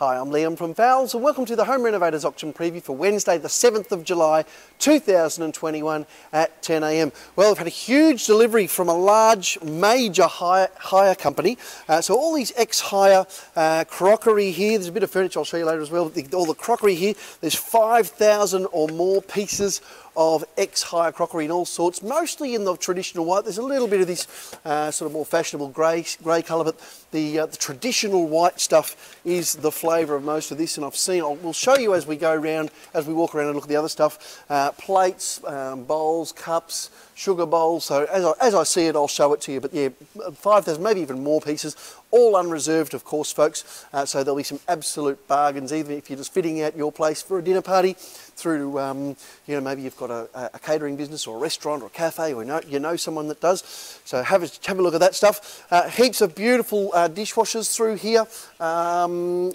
Hi, I'm Liam from Fowles and welcome to the Home Renovators Auction Preview for Wednesday the 7th of July 2021 at 10am. Well, we've had a huge delivery from a large major hire, hire company. Uh, so all these ex-hire uh, crockery here, there's a bit of furniture I'll show you later as well, all the crockery here, there's 5,000 or more pieces of ex-hire crockery in all sorts, mostly in the traditional white. There's a little bit of this uh, sort of more fashionable grey grey colour, but the, uh, the traditional white stuff is the flavour of most of this, and I've seen, I'll, we'll show you as we go around, as we walk around and look at the other stuff, uh, plates, um, bowls, cups, sugar bowls. So as I, as I see it, I'll show it to you. But yeah, 5,000, maybe even more pieces, all unreserved, of course, folks. Uh, so there'll be some absolute bargains, even if you're just fitting out your place for a dinner party through um, you know, maybe you've got a, a, catering business or a restaurant or a cafe or you know, you know someone that does. So have a, have a look at that stuff. Uh, heaps of beautiful uh, dishwashers through here. Um,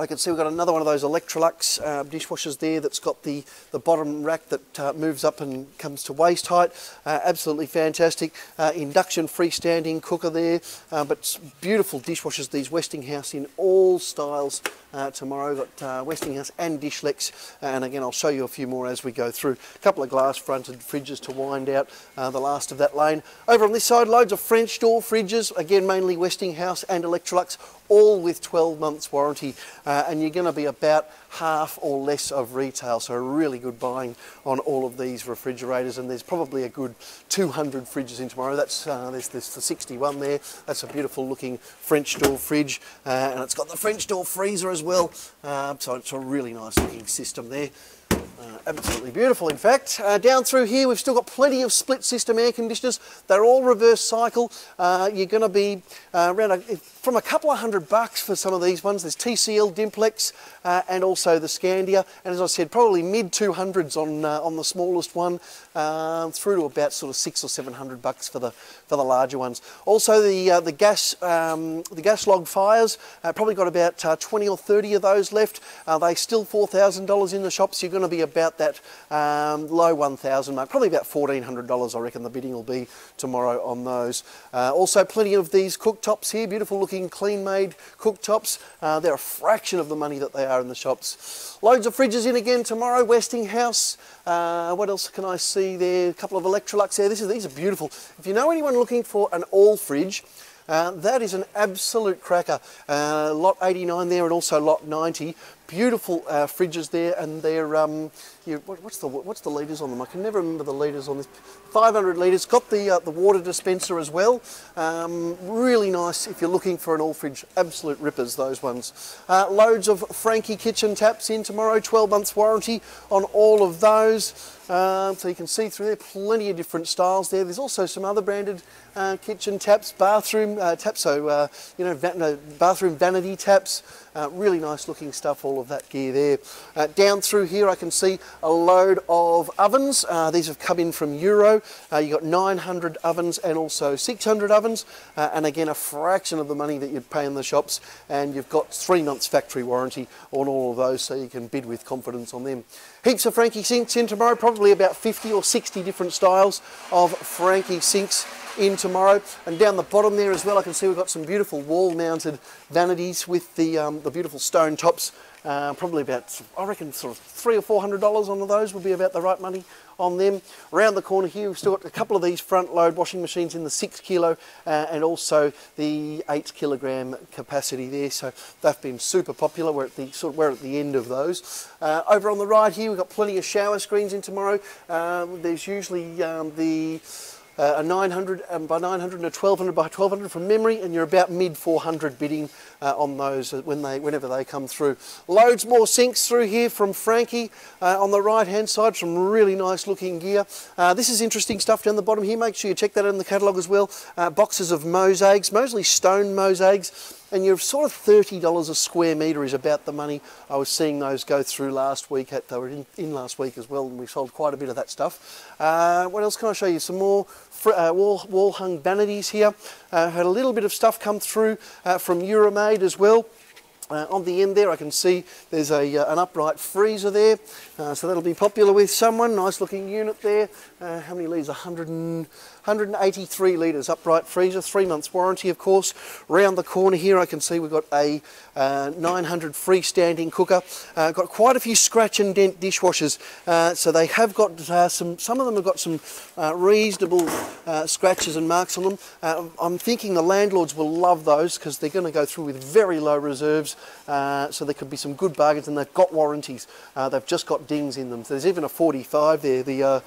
I can see we've got another one of those Electrolux uh, dishwashers there that's got the, the bottom rack that uh, moves up and comes to waist height. Uh, absolutely fantastic. Uh, induction freestanding cooker there, uh, but beautiful dishwashers, these Westinghouse in all styles uh, tomorrow. Got uh, Westinghouse and Dishlex, and again I'll show you a few more as we go through. A couple of glass fronted fridges to wind out the last of that lane. Over on this side, loads of French door fridges, again mainly Westinghouse and Electrolux, all with 12 months warranty, uh, and you're going to be about half or less of retail. So really good buying on all of these refrigerators, and there's probably a good 200 fridges in tomorrow. That's uh, there's, there's the 61 there. That's a beautiful looking French door fridge, uh, and it's got the French door freezer as well. Uh, so it's a really nice looking system there. Uh, absolutely beautiful, in fact. Uh, down through here, we've still got plenty of split system air conditioners. They're all reverse cycle. Uh, you're going to be uh, around a, from a couple of hundred bucks for some of these ones. There's TCL, Dimplex, uh, and also the Scandia. And as I said, probably mid 200s on uh, on the smallest one, through to about sort of six or seven hundred bucks for the for the larger ones. Also, the the gas um, the gas log fires probably got about 20 or 30 of those left. they still $4,000 in the shops. You're going to be about that um, low 1,000 mark, probably about $1,400 I reckon the bidding will be tomorrow on those. Uh, also plenty of these cooktops here, beautiful looking clean made cooktops. Uh, they're a fraction of the money that they are in the shops. Loads of fridges in again tomorrow, Westinghouse. Uh, what else can I see there? A couple of Electrolux there. This is, these are beautiful. If you know anyone looking for an all fridge, uh, that is an absolute cracker. Uh, lot 89 there and also lot 90 beautiful uh, fridges there, and they're um, you, what, what's the what's the liters on them? I can never remember the liters on this. 500 litres. Got the uh, the water dispenser as well. Um, really nice if you're looking for an all fridge. Absolute rippers those ones. Uh, loads of Franke kitchen taps in tomorrow. 12 months warranty on all of those. Um, so you can see through there plenty of different styles there. There's also some other branded uh, kitchen taps, bathroom uh, taps, so uh, you know bathroom vanity taps. Uh, really nice looking stuff, all of that gear there. Uh, down through here I can see a load of ovens. Uh, these have come in from Euro. Uh, you've got 900 ovens and also 600 ovens. Uh, and again, a fraction of the money that you'd pay in the shops. And you've got three months factory warranty on all of those so you can bid with confidence on them. Heaps of Franke sinks in tomorrow, probably about 50 or 60 different styles of Franke sinks in tomorrow. And down the bottom there as well, I can see we've got some beautiful wall-mounted vanities with the, um, the beautiful stone tops. Uh, probably about, I reckon, sort of three or four hundred dollars on those would be about the right money on them. Around the corner here, we've still got a couple of these front load washing machines in the six kilo uh, and also the eight kilogram capacity there. So they've been super popular. We're at the sort of, we're at the end of those. Uh, over on the right here, we've got plenty of shower screens in tomorrow. Um, there's usually um, the uh, a 900 um, by 900 and a 1200 by 1200 from memory and you're about mid 400 bidding uh, on those when they, whenever they come through. Loads more sinks through here from Franke uh, on the right hand side, some really nice looking gear. Uh, this is interesting stuff down the bottom here, make sure you check that in the catalogue as well. Uh, boxes of mosaics, mostly stone mosaics and you're sort of $30 a square metre is about the money I was seeing those go through last week. At, they were in, in last week as well and we sold quite a bit of that stuff. Uh, what else can I show you? Some more uh, wall, wall hung vanities here. Uh, had a little bit of stuff come through uh, from Euromaid as well. Uh, on the end there I can see there's a, uh, an upright freezer there, uh, so that'll be popular with someone. Nice looking unit there. Uh, how many litres? 100 and, 183 litres upright freezer, three months warranty of course. Round the corner here I can see we've got a uh, 900 freestanding cooker. Uh, got quite a few scratch and dent dishwashers, uh, so they have got uh, some, some of them have got some uh, reasonable uh, scratches and marks on them. I'm thinking the landlords will love those because they're going to go through with very low reserves, so there could be some good bargains and they've got warranties. they've just got dings in them. So there's even a 45 there, the a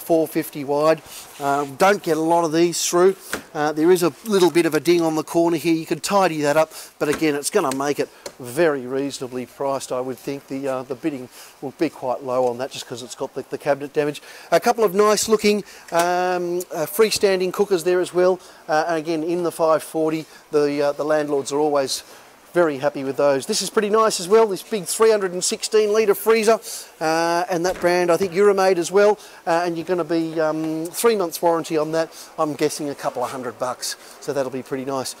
450 wide. don't get a lot of these through. Uh, there is a little bit of a ding on the corner here. You can tidy that up, but again, it's going to make it very reasonably priced. I would think the uh, the bidding will be quite low on that just because it's got the, the, cabinet damage. A couple of nice looking um, uh, freestanding cookers there as well. Uh, and again, in the 540, the uh, the landlords are always very happy with those. This is pretty nice as well, this big 316 litre freezer, uh, and that brand I think Euromaid as well, uh, and you're going to be um, three months warranty on that. I'm guessing a couple of hundred bucks, so that'll be pretty nice.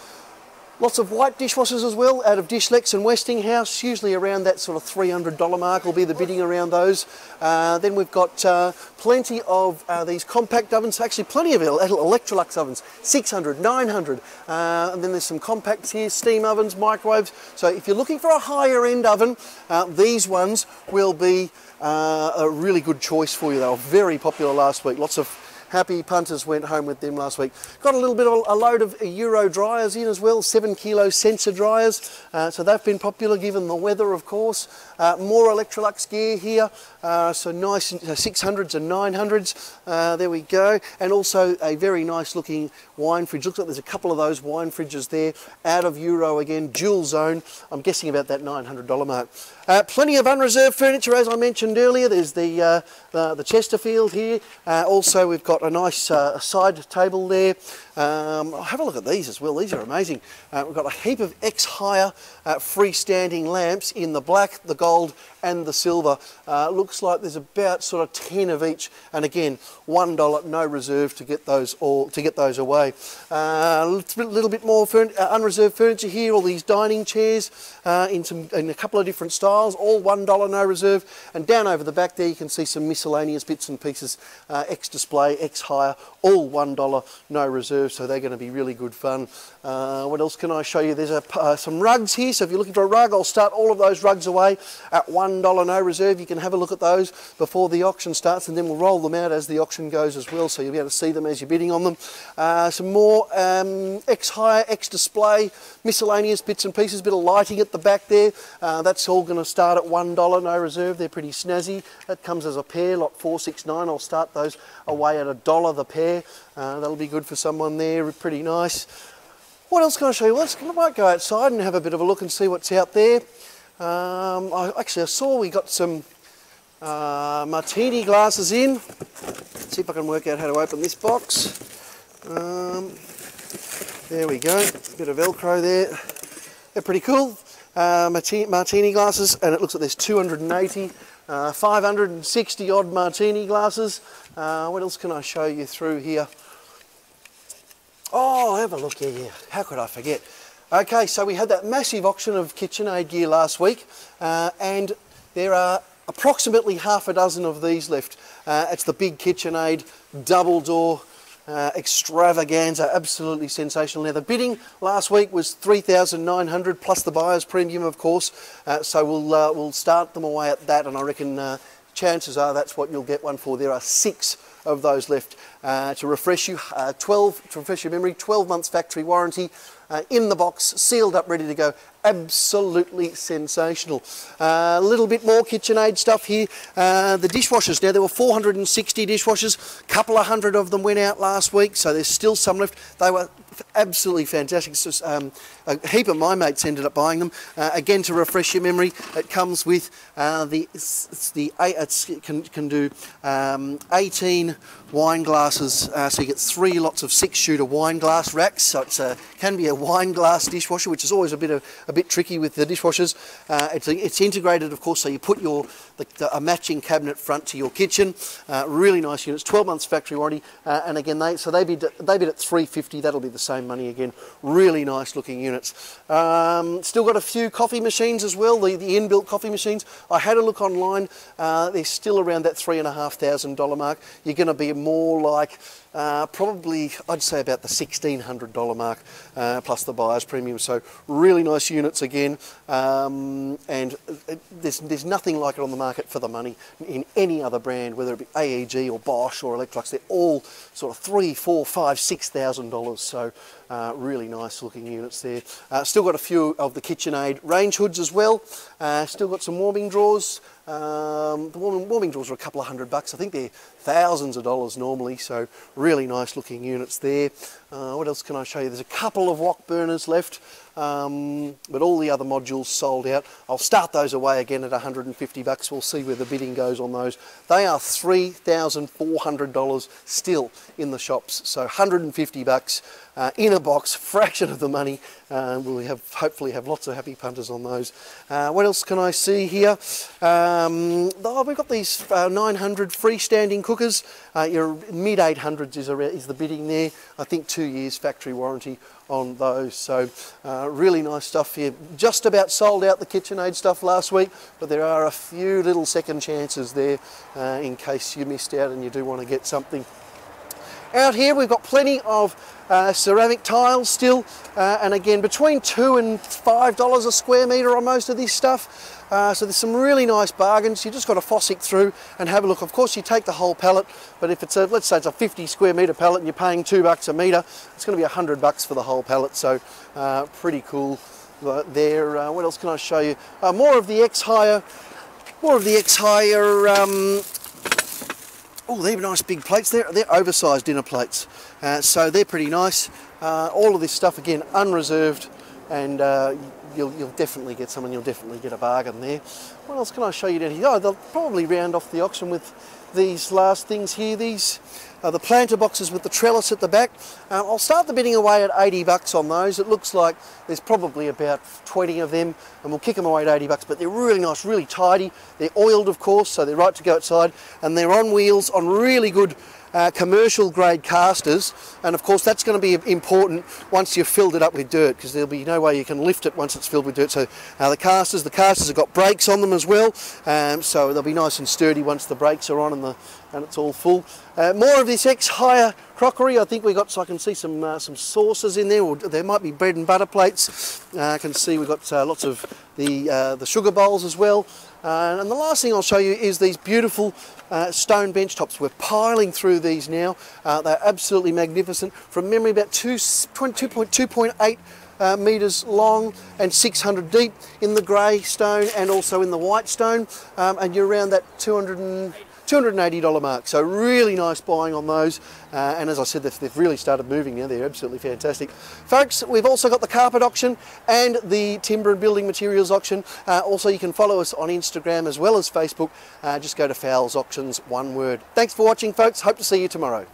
Lots of white dishwashers as well out of Dishlex and Westinghouse, usually around that sort of $300 mark will be the bidding around those. Uh, then we've got uh, plenty of uh, these compact ovens, actually plenty of Electrolux ovens, 600, 900. Uh, and then there's some compacts here, steam ovens, microwaves. So if you're looking for a higher end oven, uh, these ones will be uh, a really good choice for you. They were very popular last week. Lots of happy punters went home with them last week. Got a little bit of a load of Euro dryers in as well, seven kilo sensor dryers. Uh, so they've been popular given the weather, of course. Uh, more Electrolux gear here, uh, so nice 600s uh, and 900s. Uh, there we go. And also a very nice looking wine fridge. Looks like there's a couple of those wine fridges there, out of Euro again, dual zone. I'm guessing about that $900 mark. Uh, plenty of unreserved furniture, as I mentioned earlier. There's the, uh, the, the, Chesterfield here. Uh, also, we've got a nice uh, side table there. Um, have a look at these as well. These are amazing. Uh, we've got a heap of X-Hire uh, freestanding lamps in the black, the gold, and the silver. Uh, looks like there's about sort of 10 of each, and again, one dollar, no reserve to get those all to get those away. Uh, a little, bit more uh, unreserved furniture here. All these dining chairs uh, in some in a couple of different styles, all one dollar, no reserve. And down over the back there, you can see some miscellaneous bits and pieces, X display, X hire, all one dollar, no reserve so they're going to be really good fun. Uh, what else can I show you? There's a, uh, some rugs here, so if you're looking for a rug, I'll start all of those rugs away at $1 no reserve. You can have a look at those before the auction starts, and then we'll roll them out as the auction goes as well, so you'll be able to see them as you're bidding on them. Uh, some more um, X-Hire, X-Display, miscellaneous bits and pieces, bit of lighting at the back there. Uh, that's all going to start at $1 no reserve. They're pretty snazzy. That comes as a pair, lot 469. I'll start those away at a dollar the pair. Uh, that'll be good for someone there, pretty nice. What else can I show you? Let's, I might go outside and have a bit of a look and see what's out there. Um, I, actually, I saw we got some uh, martini glasses in. Let's see if I can work out how to open this box. Um, there we go, a bit of Velcro there. They're pretty cool. Uh, martini, glasses, and it looks like there's 280, uh, 560 odd martini glasses. Uh, what else can I show you through here? Oh, have a look here. How could I forget? Okay, so we had that massive auction of KitchenAid gear last week, uh, and there are approximately half a dozen of these left. Uh, it's the big KitchenAid double door uh, extravaganza, absolutely sensational. Now the bidding last week was 3,900 plus the buyer's premium, of course. Uh, so we'll uh, we'll start them away at that, and I reckon uh, chances are that's what you'll get one for. There are six of those left. Uh, to refresh you, uh, 12, to refresh your memory, 12 months factory warranty uh, in the box, sealed up, ready to go. Absolutely sensational. A uh, little bit more KitchenAid stuff here. Uh, the dishwashers, now there were 460 dishwashers, a couple of hundred of them went out last week, so there's still some left. They were absolutely fantastic. Um, a heap of my mates ended up buying them. Uh, again, to refresh your memory, it comes with uh, the it's, it's the it can, can do um, 18 wine glasses glasses, uh, so you get three lots of six-shooter wine glass racks. So it uh, can be a wine glass dishwasher, which is always a bit of, a bit tricky with the dishwashers. Uh, it's, it's integrated, of course, so you put your the, the, a matching cabinet front to your kitchen. Uh, really nice units, 12 months factory warranty, uh, and again, they so they bid they bid at 350. That'll be the same money again. Really nice looking units. Um, still got a few coffee machines as well. The, the inbuilt coffee machines. I had a look online. they're still around that three and a half thousand dollar mark. You're going to be more like uh, probably I'd say about the $1,600 mark uh, plus the buyer's premium. So really nice units again, um, and there's there's nothing like it on the market for the money in any other brand, whether it be AEG or Bosch or Electrolux. They're all sort of three, four, five, six thousand dollars. So uh, really nice looking units there. Uh, still got a few of the KitchenAid range hoods as well. Uh, still got some warming drawers. Um, the warming, warming drawers are a couple of hundred bucks. I think they're thousands of dollars normally, so really nice looking units there. Uh, what else can I show you? There's a couple of wok burners left, um, but all the other modules sold out. I'll start those away again at 150 bucks. We'll see where the bidding goes on those. They are $3,400 still in the shops, so 150 bucks uh, in a box, fraction of the money. Uh, we'll have hopefully have lots of happy punters on those. Uh, what else can I see here? Um, oh, we've got these uh, 900 freestanding cookers. Uh, your mid 800s is, is the bidding there. I think two years factory warranty on those. So uh, really nice stuff here. Just about sold out the KitchenAid stuff last week, but there are a few little second chances there uh, in case you missed out and you do want to get something. Out here we've got plenty of uh, ceramic tiles still, uh, and again between two and five dollars a square metre on most of this stuff. Uh, so there's some really nice bargains. You just got to fossick through and have a look. Of course, you take the whole pallet, but if it's a, let's say it's a 50 square metre pallet and you're paying two bucks a metre, it's going to be a hundred bucks for the whole pallet. So uh, pretty cool uh, there. Uh, what else can I show you? More of the X higher more of the X higher Um, oh, they're nice big plates. They're, they're oversized dinner plates. Uh, so they're pretty nice. all of this stuff, again, unreserved and you'll, you'll definitely get some and you'll definitely get a bargain there. What else can I show you down here? Oh, they'll probably round off the auction with these last things here. These are the planter boxes with the trellis at the back. Um, I'll start the bidding away at 80 bucks on those. It looks like there's probably about 20 of them and we'll kick them away at 80 bucks, but they're really nice, really tidy. They're oiled, of course, so they're right to go outside and they're on wheels on really good uh, commercial grade casters. And of course that's going to be important once you've filled it up with dirt because there'll be no way you can lift it once it's filled with dirt. So uh, the casters the casters have got brakes on them as well. Um, so they'll be nice and sturdy once the brakes are on and the and it's all full. Uh, more of this X higher crockery. I think we got so I can see some uh, some saucers in there or there might be bread and butter plates. Uh, I can see we've got uh, lots of the the sugar bowls as well uh, and the last thing I'll show you is these beautiful uh, stone bench tops. We're piling through these now. Uh, they're absolutely magnificent. From memory, about 2.8 uh, metres long and 600 deep in the grey stone and also in the white stone. Um, and you're around that 200 $280 mark. So really nice buying on those. Uh, and as I said, they've, they've, really started moving now. They're absolutely fantastic. Folks, we've also got the carpet auction and the timber and building materials auction. Uh, also, you can follow us on Instagram as well as Facebook. Uh, just go to Fowles Auctions, one word. Thanks for watching, folks. Hope to see you tomorrow.